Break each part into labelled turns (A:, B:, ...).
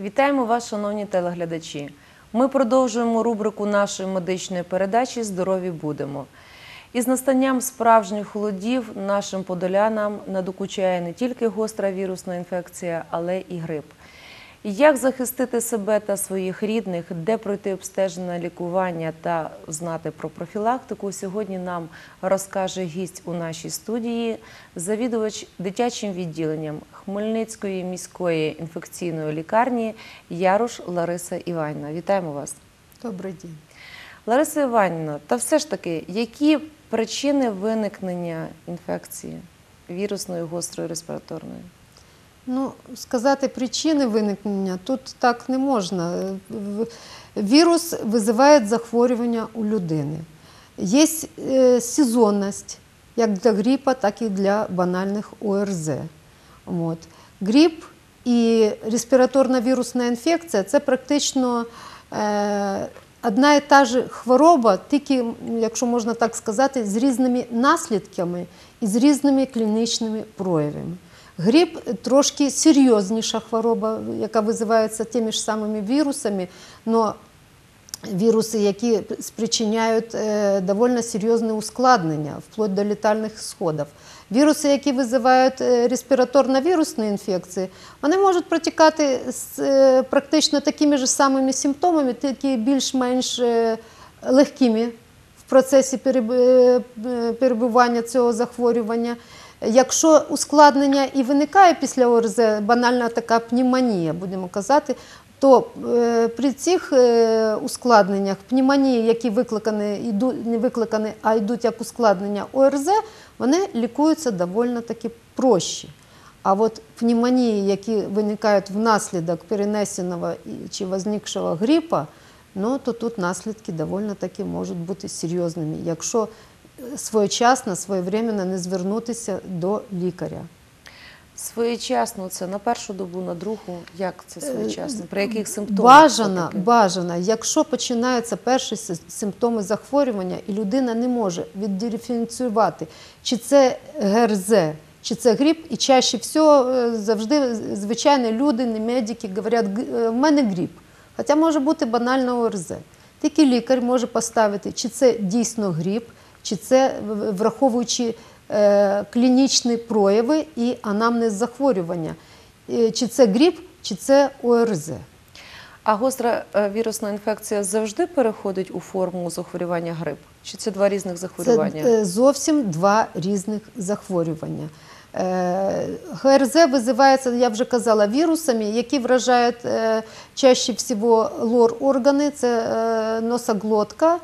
A: Вітаємо вас, шановні телеглядачі. Ми продовжуємо рубрику нашої медичної передачі Здорові будемо. Із настанням справжніх холодів нашим подолянам надокучає не тільки гостра вірусна інфекція, але і грип. Як захистити себе та своїх рідних, де пройти обстеження лікування та знати про профілактику, сьогодні нам розкаже гість у нашій студії, завідувач дитячим відділенням Хмельницької міської інфекційної лікарні Яруш Лариса Іванівна. Вітаємо вас.
B: Добрий день.
A: Лариса Іванівна, та все ж таки, які причини виникнення інфекції вірусної гострої респіраторної?
B: Ну, сказати причини виникнення тут так не можна. Вірус визиває захворювання у людини. Є е, сезонність як для грипа, так і для банальних ОРЗ. От. Грип і респіраторна вірусна інфекція це практично е, одна і та ж хвороба, тільки, якщо можна так сказати, з різними наслідками і з різними клінічними проявами. Грип трошки серйозніша хвороба, яка визивається тими ж самими вірусами, але віруси, які спричиняють е, доволі серйозне ускладнення, вплоть до літальних сходів. Віруси, які визивають е, респіраторно-вірусні інфекції, вони можуть протікати з е, практично такими ж самими симптомами, тільки більш-менш легкими в процесі переб- перебування цього захворювання. Якщо ускладнення і виникає після ОРЗ, банальна така пневмонія, будемо казати, то е, при цих е, ускладненнях пневмонії, які викликані, не викликані, а йдуть як ускладнення ОРЗ, вони лікуються доволі таки прощі. А от пневмонії, які виникають внаслідок перенесеного чи возникшого грипа, ну, то тут наслідки доволі таки можуть бути серйозними, якщо своєчасно, своєвременно не звернутися до лікаря.
A: Своєчасно це на першу добу, на другу. Як це своєчасно? При яких симптомах?
B: Бажано, бажано, якщо починаються перші симптоми захворювання, і людина не може віддиференціювати, чи це ГРЗ, чи це грип, і чаще всього е, завжди звичайні люди, не медики, говорять, «Г- е, в мене грип. Хоча може бути банально ОРЗ. Тільки лікар може поставити, чи це дійсно грип, чи це враховуючи е, клінічні прояви і анамнез захворювання, Е, чи це грип, чи це ОРЗ.
A: А гостра е, вірусна інфекція завжди переходить у форму захворювання грип? Чи це два різних захворювання?
B: е, зовсім два різних захворювання. ГРЗ визивається, я вже казала, вірусами, які вражають чаще всього лор-органи, це е, носоглотка,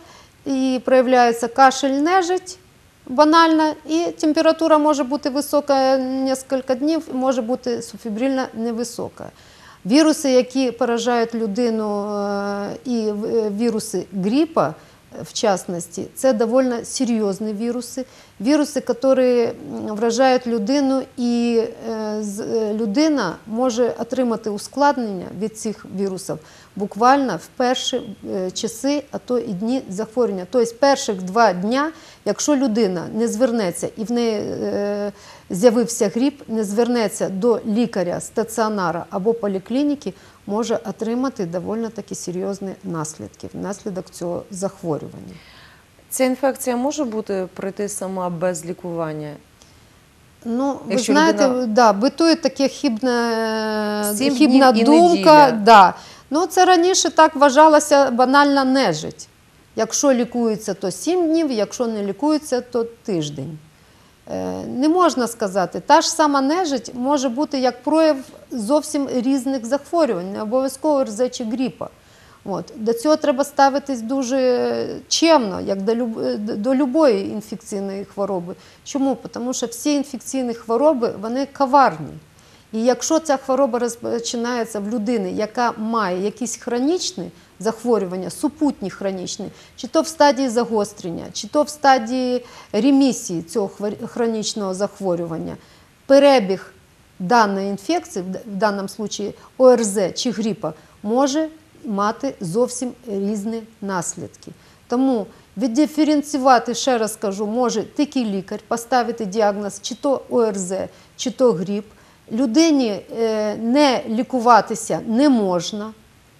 B: і проявляється кашель, нежить банальна, і температура може бути висока кілька днів, може бути суфібрильна невисока. Віруси, які поражають людину, е, і е, віруси грипа, в частности, це довольно серйозні віруси. Віруси, які вражають людину, і е, е, людина може отримати ускладнення від цих вірусів буквально в перші е, часи, а то і дні захворювання. Тобто перших два дня, якщо людина не звернеться і в неї е, з'явився грип, не звернеться до лікаря, стаціонара або поліклініки, може отримати доволі таки серйозні наслідки внаслідок цього захворювання.
A: Ця інфекція може бути пройти сама без лікування?
B: Ну, ви знаєте,
A: людина-
B: да, битує таке хібна, хібна думка. Да. Ну, це раніше так вважалося банальна нежить. Якщо лікується, то 7 днів, якщо не лікується, то тиждень. Е, Не можна сказати, та ж сама нежить може бути як прояв зовсім різних захворювань, не обов'язково РЗ чи гріпа. От. До цього треба ставитись дуже чемно, як до, люб... е, до любої інфекційної хвороби. Чому? Тому що всі інфекційні хвороби вони коварні. І якщо ця хвороба розпочинається в людини, яка має якісь хронічні захворювання, супутні хронічні, чи то в стадії загострення, чи то в стадії ремісії цього хронічного захворювання, перебіг даної інфекції, в даному случаї ОРЗ чи грипа, може мати зовсім різні наслідки. Тому віддиференціювати, ще раз кажу, може тільки лікар поставити діагноз чи то ОРЗ, чи то грип. Людині е, не лікуватися не можна.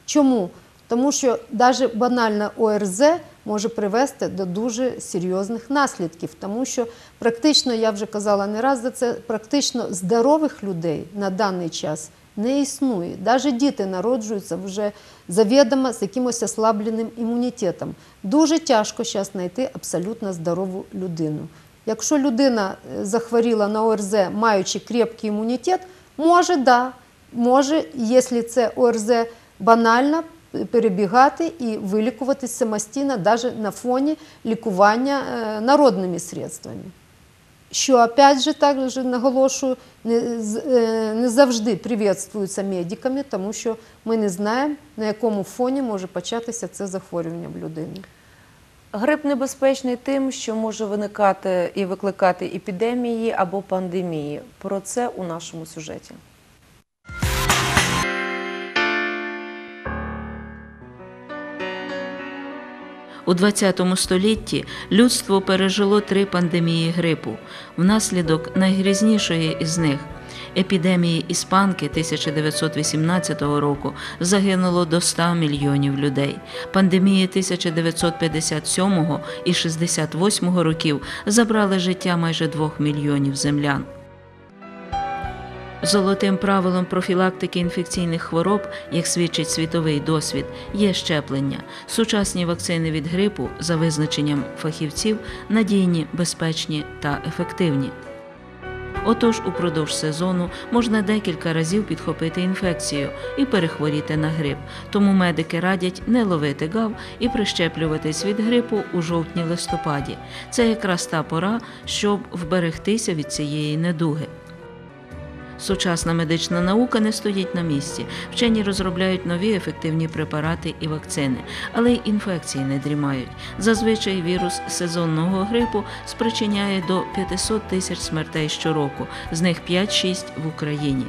B: Чому? Тому що навіть банальна ОРЗ може привести до дуже серйозних наслідків, тому що практично, я вже казала не раз за це, практично здорових людей на даний час не існує. Навіть діти народжуються вже завідомо з якимось ослабленим імунітетом. Дуже тяжко зараз знайти абсолютно здорову людину. Якщо людина е, захворіла на ОРЗ, маючи крепкий імунітет, може, да, може, якщо це ОРЗ банально, перебігати і вилікуватись самостійно, навіть на фоні лікування е, народними средствами. Що, опять же, також наголошую, не, е, завжди приветствується медиками, тому що ми не знаємо, на якому фоні може початися це захворювання в людини.
A: Грип небезпечний тим, що може виникати і викликати епідемії або пандемії. Про це у нашому сюжеті.
C: У ХХ столітті людство пережило три пандемії грипу. Внаслідок найгрізнішої із них епідемії іспанки 1918 року загинуло до 100 мільйонів людей. Пандемії 1957 і 68 років забрали життя майже 2 мільйонів землян. Золотим правилом профілактики інфекційних хвороб, як свідчить світовий досвід, є щеплення. Сучасні вакцини від грипу, за визначенням фахівців, надійні, безпечні та ефективні. Отож, упродовж сезону можна декілька разів підхопити інфекцію і перехворіти на грип. Тому медики радять не ловити гав і прищеплюватись від грипу у жовтні-листопаді. Це якраз та пора, щоб вберегтися від цієї недуги. Сучасна медична наука не стоїть на місці. Вчені розробляють нові ефективні препарати і вакцини, але й інфекції не дрімають. Зазвичай вірус сезонного грипу спричиняє до 500 тисяч смертей щороку, з них 5-6 в Україні.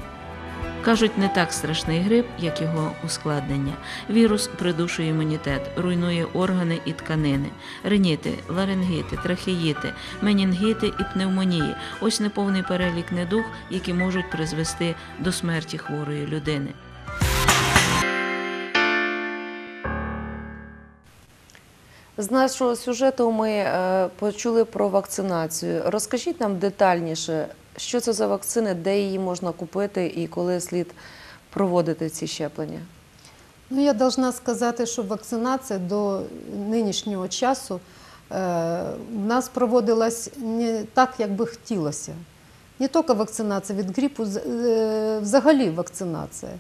C: Кажуть, не так страшний грип, як його ускладнення. Вірус придушує імунітет, руйнує органи і тканини, реніти, ларингіти, трахеїти, менінгіти і пневмонії. Ось неповний перелік недуг, які можуть призвести до смерті хворої людини.
A: З нашого сюжету ми е, почули про вакцинацію. Розкажіть нам детальніше, що це за вакцини, де її можна купити і коли слід проводити ці щеплення.
B: Ну, я должна сказати, що вакцинація до нинішнього часу е, в нас проводилась не так, як би хотілося. Не тільки вакцинація від грипу, е, взагалі вакцинація.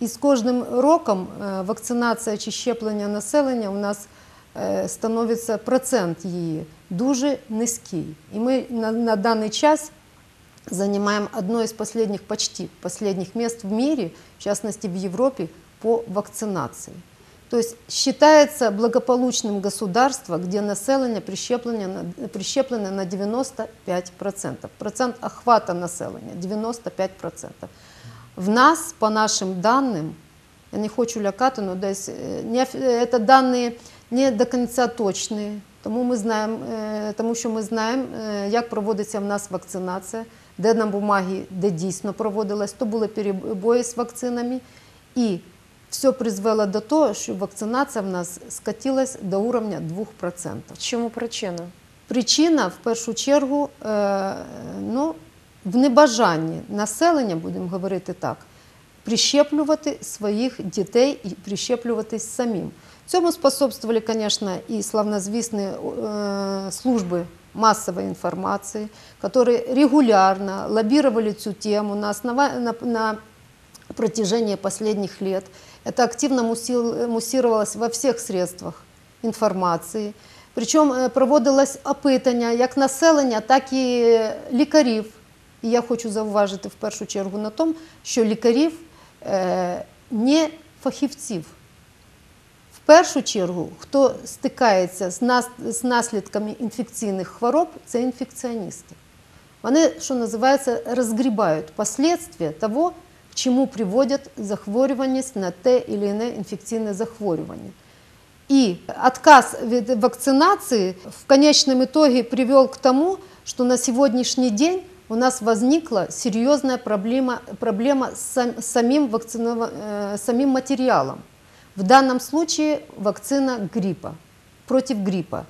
B: І з кожним роком е, вакцинація чи щеплення населення у нас становиться процент її дуже низький. І ми на, на даний час занимаем одно из последних, почти последних мест в мире, в частности в Европе, по вакцинации. То есть считается благополучным государство, где население прищеплено прищеплено на 95%. Процент охвата населения 95%. В нас, по нашим даним, я не хочу лякати, але десь е, не, офі- е, не до кінця точні. Тому ми знаємо, е, тому що ми знаємо, е, як проводиться в нас вакцинація, де на бумагі, де дійсно проводилась, то були перебої з вакцинами. І все призвело до того, що вакцинація в нас скатилась до уровня 2%.
A: Чому причина?
B: Причина в першу чергу е, ну, в небажанні населення, будемо говорити так, прищеплювати своїх дітей і прищеплюватись самим. Цьому способствовали, звісно, і славнозвісні е, служби массовой информации, которые регулярно лоббировали цю тему на, основа... на, на протяжении последних лет. Это активно мусил- муссировалось во всех средствах інформації. Причому е, проводилось опитання як населення, так і лікарів. І я хочу зауважити в першу чергу на тому, що лікарів е, не фахівців. В першу чергу, хто стикається з, нас, з наслідками інфекційних хвороб, це інфекціоністи. Вони, що називається, розгрібають последствия того, к чому приводять захворюваність на те чи інше інфекційне захворювання. И отказ від вакцинации в конечном итоге привел к тому, что на сегодняшний день у нас возникла серьезная проблема, проблема с сам- самим, вакцинова- э, самим материалом. В данном случае вакцина гриппа, против гриппа.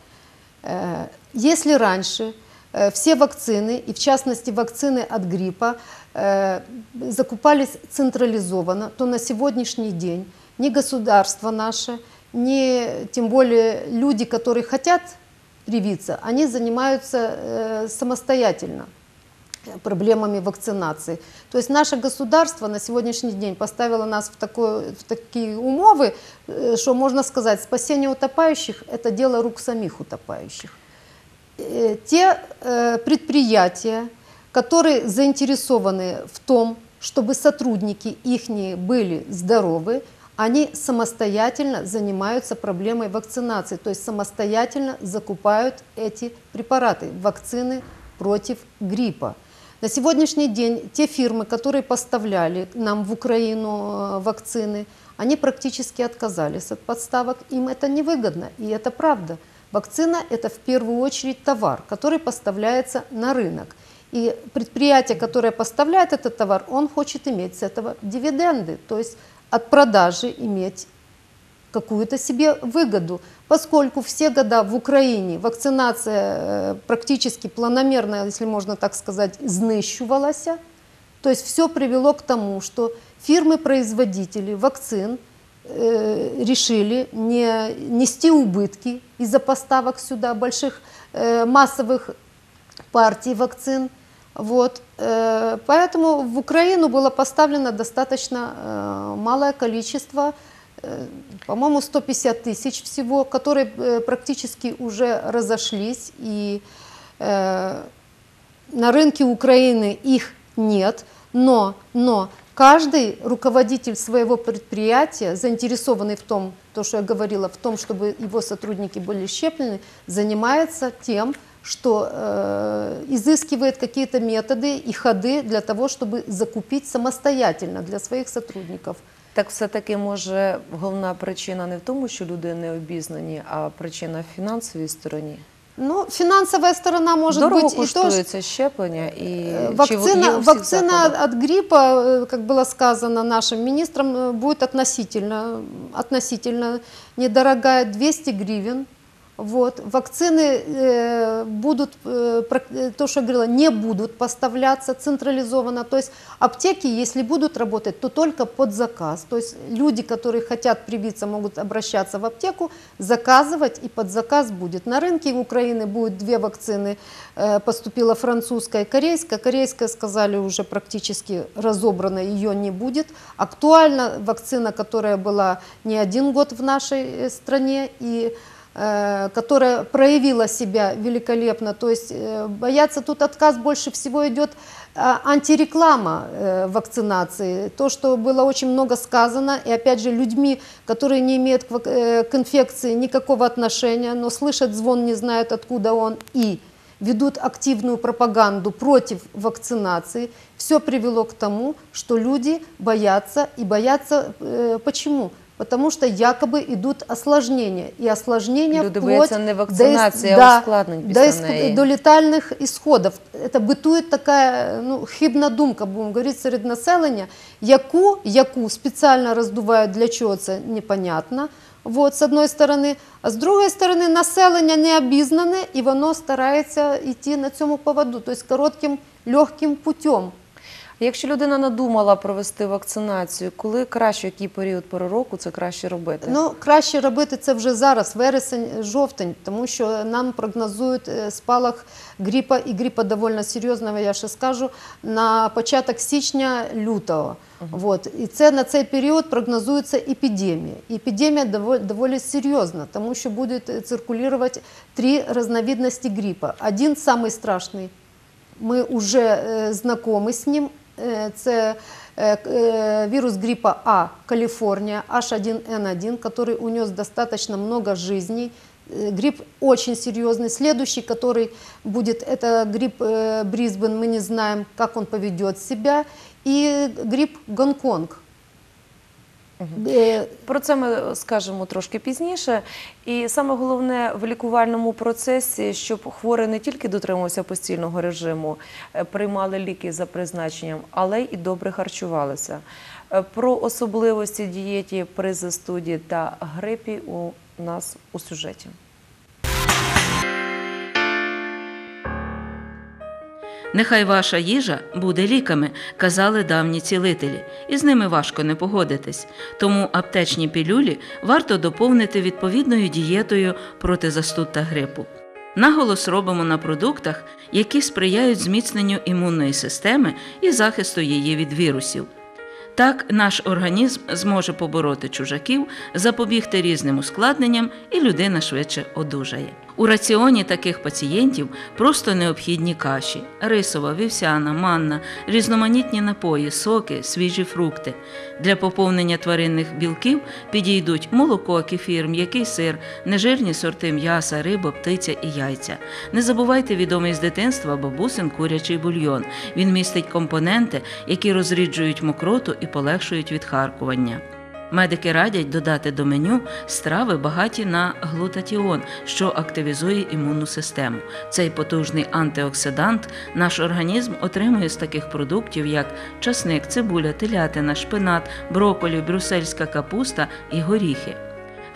B: Э, Если раньше э, все вакцины, и в частности вакцины от гриппа, э, закупались централизованно, то на сегодняшний день ни государство наше, ни тем более люди, которые хотят привиться, они занимаются самостоятельно проблемами вакцинации. То есть наше государство на сегодняшний день поставило нас в, такое, в такие умовы, э, что можно сказать, спасение утопающих – это дело рук самих утопающих. Э, Те э, предприятия, которые заинтересованы в том, чтобы сотрудники их были здоровы, они самостоятельно занимаются проблемой вакцинации, то есть самостоятельно закупают эти препараты, вакцины против гриппа. На сегодняшний день те фирмы, которые поставляли нам в Украину э, вакцины, они практически отказались от подставок. Им это невыгодно, и это правда. Вакцина – это в первую очередь товар, который поставляется на рынок. И предприятие, которое поставляет этот товар, он хочет иметь с этого дивиденды, то есть от продажи иметь какую-то себе выгоду, поскольку все года в Украине вакцинация э, практически планомерно, если можно так сказать, знищувалась, то есть все привело к тому, что фирмы-производители вакцин э, решили не нести убытки из-за поставок сюда больших э, массовых партий вакцин. Вот. Поэтому в Украину было поставлено достаточно малое количество, по-моему, 150 тысяч всего, которые э, практически уже разошлись. И э, на рынке Украины их нет, но, но каждый руководитель своего предприятия, заинтересованный в том, то, что я говорила, в том, чтобы его сотрудники были щеплены, занимается тем, что э, изыскивает какие-то методы и ходы для того, чтобы закупить самостоятельно для своих сотрудников.
A: Так все-таки може головна причина не в тому, що люди не обізнані, а причина в фінансовій стороні.
B: Ну, финансовая сторона может
A: Дорого
B: быть и то,
A: коштує це щеплення і
B: Э,
A: чи є у
B: Вакцина,
A: всіх
B: вакцина
A: закладах?
B: от гриппа, э, как было сказано нашим министром, э, будет относительно, относительно недорогая, 200 гривен. Вот. Вакцины э, будут, э, э, то, что я говорила, не будут поставляться централизованно. То есть аптеки, если будут работать, то только под заказ. То есть люди, которые хотят привиться, могут обращаться в аптеку, заказывать, и под заказ будет. На рынке Украины будет две вакцины, э, поступила французская и корейская. Корейская, сказали, уже практически разобрана, ее не будет. Актуальна вакцина, которая была не один год в нашей э, стране, и которая проявила себя великолепно. То есть э, бояться тут отказ больше всего идет а, антиреклама э, вакцинации. То, что было очень много сказано, и опять же людьми, которые не имеют э, к инфекции никакого отношения, но слышат звон, не знают откуда он, и ведут активную пропаганду против вакцинации, все привело к тому, что люди боятся. И боятся э, почему? Потому что якобы идут осложнения. И осложнения
A: Люди
B: вплоть
A: не
B: до
A: вакцинации,
B: ис-
A: а ускладнень
B: до, иск- до летальних ісходів. Це битує така ну, хибна думка, будемо говорити, серед населення, яку, яку спеціально роздувають, для чого це непонятно. Вот, з одної сторони, а з другої сторони, населення не обізнане і воно старається йти на цьому поводу, тобто коротким, легким путем.
A: Якщо людина надумала провести вакцинацію, коли краще, який період пори року це краще робити?
B: Ну, краще робити це вже зараз, вересень, жовтень, тому що нам прогнозують е, спалах грипа, і грипа доволі серйозного, я ще скажу, на початок січня-лютого. Вот. І це на цей період прогнозується епідемія. І Епідемія доволі, доволі серйозна, тому що будуть е, циркулювати три різновидності грипа. Один самий страшний мы уже э, знакомы с ним. Э, Це вирус гриппа А, Калифорния, H1N1, который унес достаточно много жизней. Э, Грипп очень серьезный. Следующий, который будет, это грипп э, Брисбен, мы не знаем, как он поведет себя. И грипп Гонконг. Е,
A: Про це ми скажемо трошки пізніше. І саме головне в лікувальному процесі, щоб хворий не тільки дотримувався постільного режиму, е, приймали ліки за призначенням, але й добре харчувалися. Е, Про особливості дієті при застуді та грипі у нас у сюжеті.
C: Нехай ваша їжа буде ліками, казали давні цілителі, і з ними важко не погодитись. Тому аптечні пілюлі варто доповнити відповідною дієтою проти застуд та грипу. Наголос робимо на продуктах, які сприяють зміцненню імунної системи і захисту її від вірусів. Так наш організм зможе побороти чужаків, запобігти різним ускладненням, і людина швидше одужає. У раціоні таких пацієнтів просто необхідні каші: рисова, вівсяна, манна, різноманітні напої, соки, свіжі фрукти. Для поповнення тваринних білків підійдуть молоко, кефір, м'який сир, нежирні сорти м'яса, риба, птиця і яйця. Не забувайте відомий з дитинства бабусин курячий бульйон. Він містить компоненти, які розріджують мокроту і полегшують відхаркування. Медики радять додати до меню страви багаті на глутатіон, що активізує імунну систему. Цей потужний антиоксидант наш організм отримує з таких продуктів, як часник, цибуля, телятина, шпинат, броколі, брюссельська капуста і горіхи.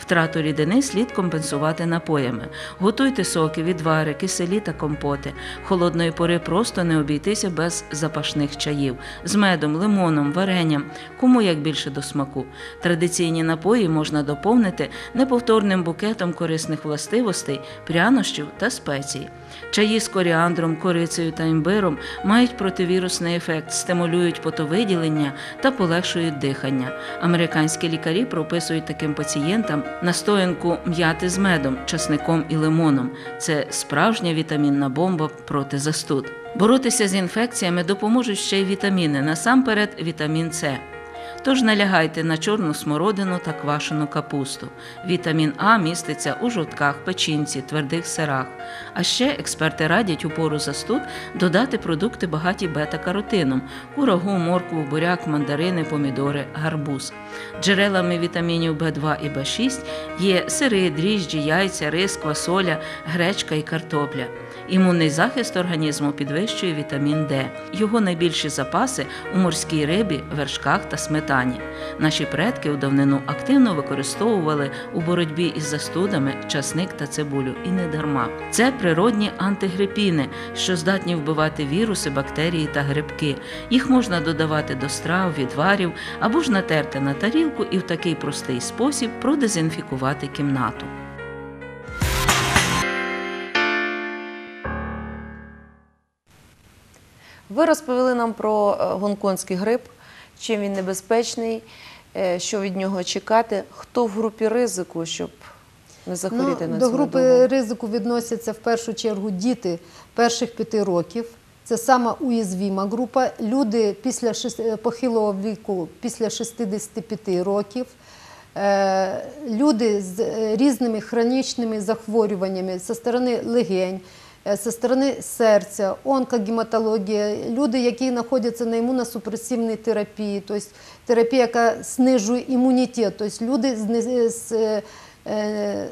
C: Втрату рідини слід компенсувати напоями. Готуйте соки, відвари, киселі та компоти. Холодної пори просто не обійтися без запашних чаїв з медом, лимоном, варенням, кому як більше до смаку. Традиційні напої можна доповнити неповторним букетом корисних властивостей, прянощів та спецій. Чаї з коріандром, корицею та імбиром мають противірусний ефект, стимулюють потовиділення та полегшують дихання. Американські лікарі прописують таким пацієнтам настоянку м'яти з медом, часником і лимоном. Це справжня вітамінна бомба проти застуд. Боротися з інфекціями допоможуть ще й вітаміни, насамперед вітамін С. Тож налягайте на чорну смородину та квашену капусту. Вітамін А міститься у жовтках, печінці, твердих сирах. А ще експерти радять у пору застуд додати продукти багаті бета-каротином – курагу, моркву, буряк, мандарини, помідори, гарбуз. Джерелами вітамінів В2 і В6 є сири, дріжджі, яйця, рис, квасоля, гречка і картопля. Імунний захист організму підвищує вітамін Д. Його найбільші запаси у морській рибі, вершках та сметані. Наші предки у давнину активно використовували у боротьбі із застудами часник та цибулю, і не дарма. Це природні антигрипіни, що здатні вбивати віруси, бактерії та грибки. Їх можна додавати до страв, відварів або ж натерти на тарілку і в такий простий спосіб продезінфікувати кімнату.
A: Ви розповіли нам про е, гонконгський грип, чим він небезпечний, е, що від нього чекати, хто в групі ризику, щоб не захворіти
B: Ну,
A: на
B: до групи
A: недугу?
B: ризику відносяться в першу чергу діти перших п'яти років. Це сама уязвіма група. Люди після е, похилого віку після 65 років. Е, Люди з різними хронічними захворюваннями зі сторони легень, зі сторони серця, онкогематологія, люди, які знаходяться на імуносупресивній терапії, тобто терапія, яка знижує імунітет, тобто люди з, з е, е,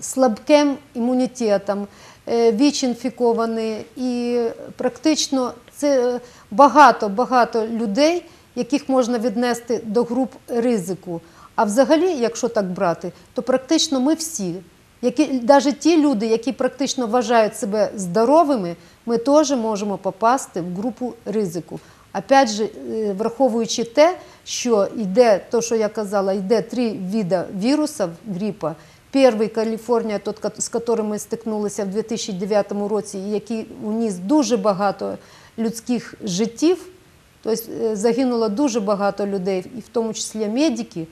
B: слабким імунітетом, е, ВІЧ інфіковані, і практично це багато-багато людей, яких можна віднести до груп ризику. А взагалі, якщо так брати, то практично ми всі, які, навіть ті люди, які практично вважають себе здоровими, ми теж можемо попасти в групу ризику. Опять же, е, враховуючи те, що йде, то, що я казала, йде три вида вірусів грипа. Перший Каліфорнія, тот, з яким ми стикнулися в 2009 році, і який уніс дуже багато людських життів, тобто е, загинуло дуже багато людей, і в тому числі медики,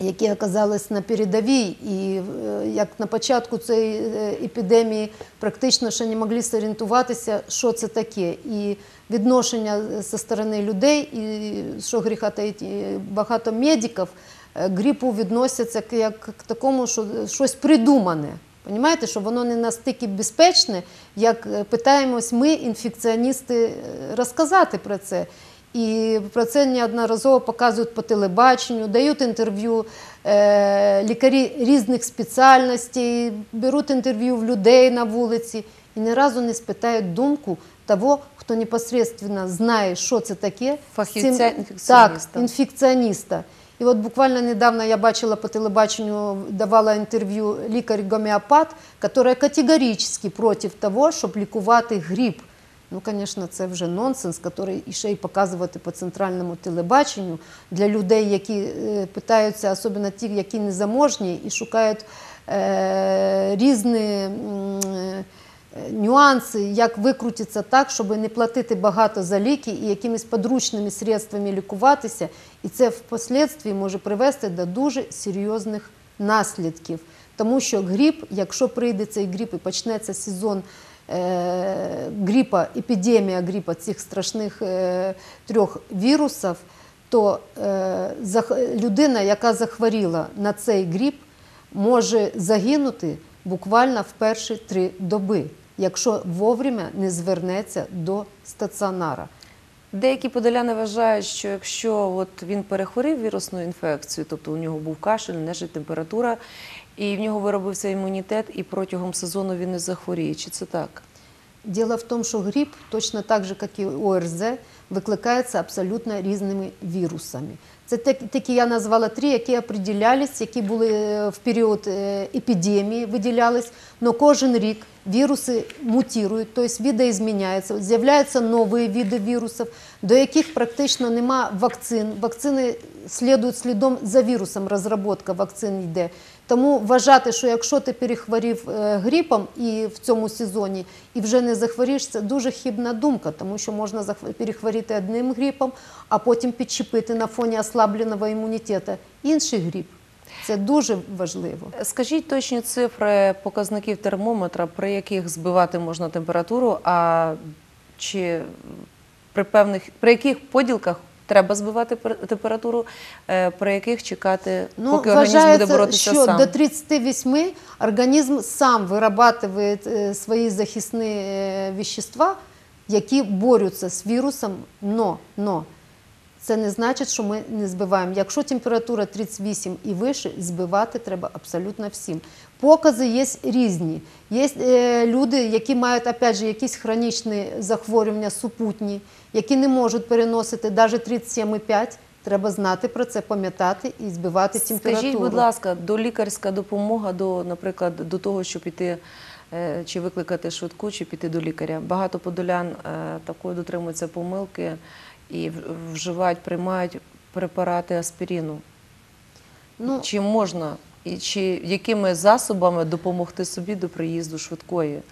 B: які оказались на передовій, і е, як на початку цієї е, епідемії практично ще не могли зорієнтуватися, що це таке. І відношення зі сторони людей, і що гріха таїть, багато медиків е, грипу відносяться як к такому, що щось придумане. Понімаєте, що воно не настільки безпечне, як е, питаємось ми, інфекціоністи, е, розказати про це. І про це неодноразово показують по телебаченню, дають інтерв'ю е, лікарі різних спеціальностей, беруть інтерв'ю в людей на вулиці і ні разу не спитають думку того, хто непосредственно знає, що це таке.
A: Фахівця
B: цим-
A: інфекціоніста.
B: Так, інфекціоніста. І от буквально недавно я бачила по телебаченню, давала інтерв'ю лікар-гомеопат, яка категорично проти того, щоб лікувати грип. Ну, звісно, це вже нонсенс, який ще й показувати по центральному телебаченню для людей, які е, питаються, особливо ті, які незаможні, і шукають е, різні е, нюанси, як викрутитися так, щоб не платити багато за ліки і якимись подручними средствами лікуватися. І це впоследстві може привести до дуже серйозних наслідків. Тому що грип, якщо прийде цей грип і почнеться сезон е, грипа, епідемія грипа цих страшних е, трьох вірусів, то е, людина, яка захворіла на цей грип, може загинути буквально в перші три доби, якщо вовремя не звернеться до стаціонара.
A: Деякі подоляни вважають, що якщо от він перехворів вірусною інфекцією, тобто у нього був кашель, нежить температура, і в нього виробився імунітет, і протягом сезону він не захворіє. Чи це так?
B: Дело в том, что грипп, точно так же, как и ОРЗ, викликається абсолютно різними вірусами. Це так- такі я назвала три, які определялись, які були е, в період е, епідемії, виділялись. Но кожен рік віруси мутують, тобто видоізміняються, з'являються нові види вірусів, до яких практично нема вакцин. Вакцини слідують слідом за вірусом, розробка вакцин йде. Тому вважати, що якщо ти перехворів е, грипом і в цьому сезоні і вже не захворіш, це дуже хибна думка, тому що можна перехворіти одним грипом, а потім підчепити на фоні ослабленого імунітету інший грип. Це дуже важливо.
A: Скажіть точні цифри показників термометра, при яких збивати можна температуру, а чи при певних при яких поділках треба збивати пер- температуру, е, при яких чекати, ну, поки організм буде боротися
B: що
A: сам?
B: до 38 організм сам вирабатує е, свої захисні е, вещества, які борються з вірусом, но, но це не значить, що ми не збиваємо. Якщо температура 38 і вище, збивати треба абсолютно всім. Покази є різні. Є е, люди, які мають опять же, якісь хронічні захворювання супутні, які не можуть переносити навіть 37,5. Треба знати про це, пам'ятати і збивати температуру.
A: Скажіть, будь ласка, до лікарська допомога, до, наприклад, до того, щоб піти е, чи викликати швидку, чи піти до лікаря. Багато подолян е, такої дотримуються помилки і вживають, приймають препарати аспіріну.
B: Ну,
A: Чи можна і чи якими засобами допомогти собі до приїзду швидкої?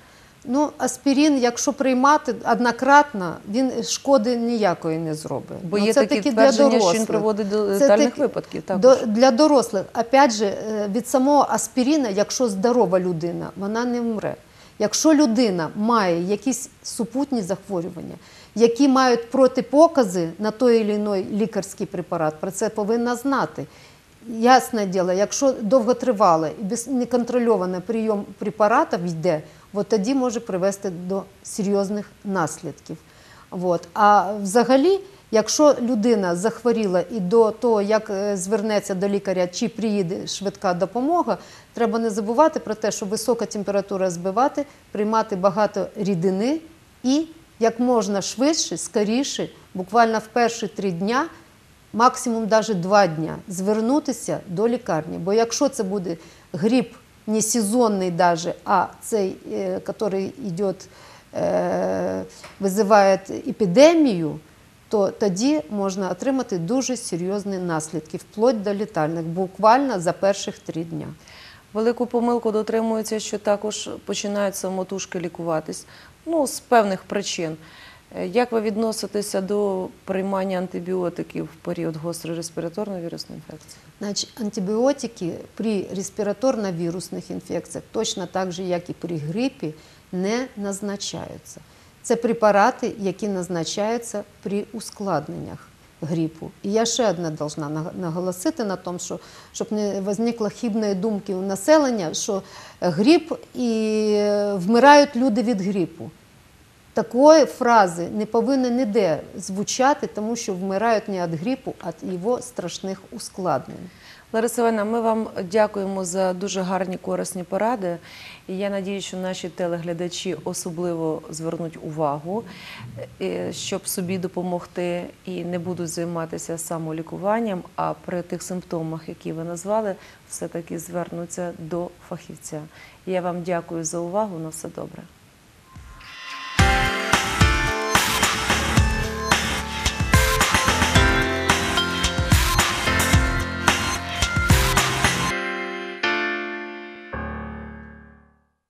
B: Ну, аспірин, якщо приймати однократно, він шкоди ніякої не зробить.
A: Бо
B: Ну,
A: є
B: це
A: такі твердження, що він приводить до
B: Це
A: летальних
B: таки-
A: випадків.
B: До, для дорослих, опять же, е, від самого аспірина, якщо здорова людина, вона не вмре. Якщо людина має якісь супутні захворювання, які мають протипокази на той чи інший лікарський препарат, про це повинна знати. Ясне діло, якщо довготривале і неконтрольований прийом препаратів йде, от тоді може привести до серйозних наслідків. От. А взагалі, якщо людина захворіла і до того, як е, звернеться до лікаря, чи приїде швидка допомога, треба не забувати про те, що висока температура збивати, приймати багато рідини і як можна швидше, скоріше, буквально в перші три дня максимум навіть два дня звернутися до лікарні. Бо якщо це буде грип не сезонний даже, а цей, е, який йде, е, визиває епідемію, то тоді можна отримати дуже серйозні наслідки, вплоть до літальних, буквально за перших три дня.
A: Велику помилку дотримується, що також починають самотужки лікуватись. Ну, з певних причин. Е, Як ви відноситеся до приймання антибіотиків в період гострої респіраторної вірусної інфекції?
B: Значить, антибіотики при респіраторно-вірусних інфекціях, точно так же, як і при грипі, не назначаються. Це препарати, які назначаються при ускладненнях грипу. І я ще одне должна наг- наголосити на тому, що щоб не возникло хибної думки у населення, що грип і е, вмирають люди від грипу. Такої фрази не повинно ніде звучати, тому що вмирають не від грипу, а від його страшних ускладнень.
A: Лариса Івановна, ми вам дякуємо за дуже гарні корисні поради. І я надію, що наші телеглядачі особливо звернуть увагу, е, щоб собі допомогти і не будуть займатися самолікуванням, а при тих симптомах, які ви назвали, все-таки звернуться до фахівця. Я вам дякую за увагу. На все добре.